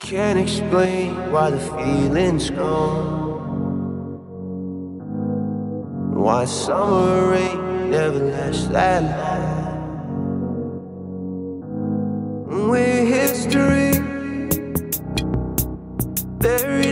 Can't explain why the feeling's gone. Why summer rain never lasts that long. We're history, buried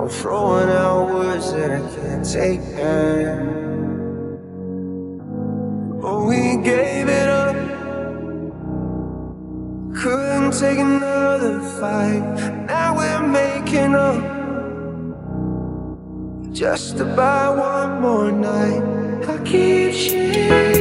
I'm throwing out words that I can't take back. Oh, we gave it up. Couldn't take another fight. Now we're making up. Just buy one more night. I keep chasing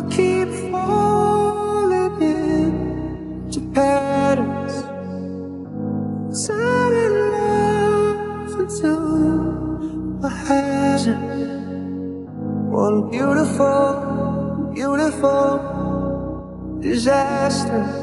I keep falling into patterns. Silent love until a hazard. One beautiful, beautiful disaster.